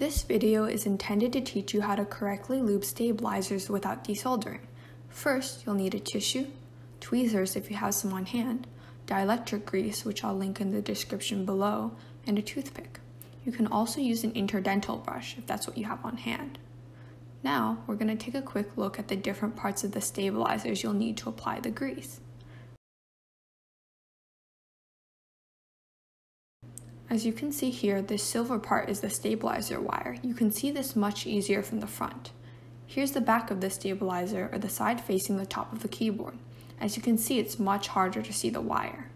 This video is intended to teach you how to correctly lube stabilizers without desoldering. First, you'll need a tissue, tweezers if you have some on hand, dielectric grease, which I'll link in the description below, and a toothpick. You can also use an interdental brush if that's what you have on hand. Now, we're going to take a quick look at the different parts of the stabilizers you'll need to apply the grease. As you can see here, this silver part is the stabilizer wire. You can see this much easier from the front. Here's the back of the stabilizer, or the side facing the top of the keyboard. As you can see, it's much harder to see the wire.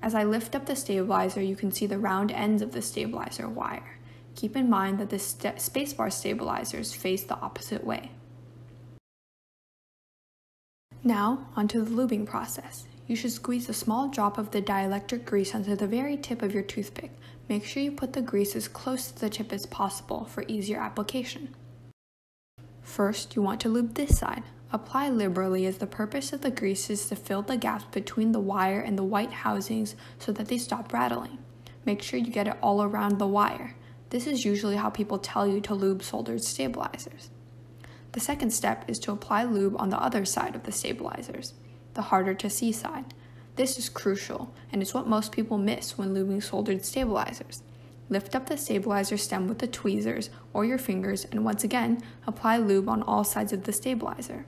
As I lift up the stabilizer, you can see the round ends of the stabilizer wire. Keep in mind that the st spacebar stabilizers face the opposite way. Now, onto the lubing process. You should squeeze a small drop of the dielectric grease onto the very tip of your toothpick. Make sure you put the grease as close to the tip as possible for easier application. First, you want to lube this side. Apply liberally as the purpose of the grease is to fill the gaps between the wire and the white housings so that they stop rattling. Make sure you get it all around the wire. This is usually how people tell you to lube soldered stabilizers. The second step is to apply lube on the other side of the stabilizers the harder to see side. This is crucial, and is what most people miss when lubing soldered stabilizers. Lift up the stabilizer stem with the tweezers or your fingers and once again, apply lube on all sides of the stabilizer.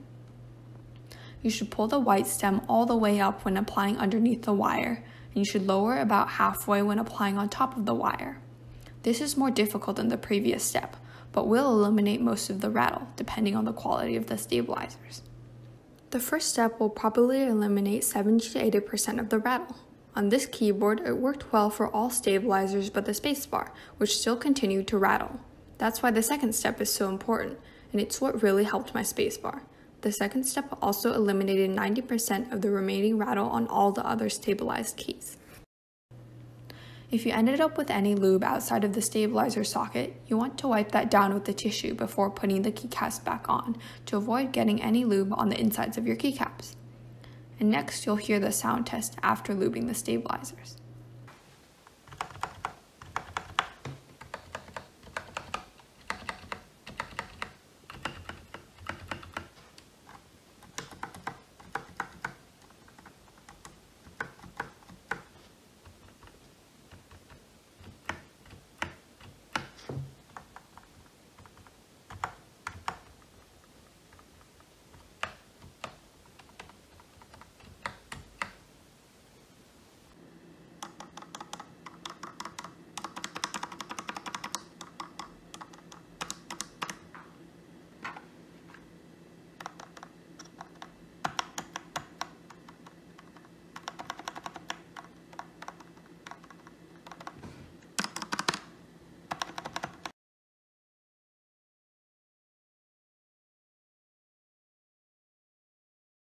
You should pull the white stem all the way up when applying underneath the wire, and you should lower about halfway when applying on top of the wire. This is more difficult than the previous step, but will eliminate most of the rattle, depending on the quality of the stabilizers. The first step will probably eliminate 70 to 80% of the rattle. On this keyboard, it worked well for all stabilizers but the spacebar, which still continued to rattle. That's why the second step is so important, and it's what really helped my spacebar. The second step also eliminated 90% of the remaining rattle on all the other stabilized keys. If you ended up with any lube outside of the stabilizer socket, you want to wipe that down with the tissue before putting the keycaps back on to avoid getting any lube on the insides of your keycaps. And next you'll hear the sound test after lubing the stabilizers.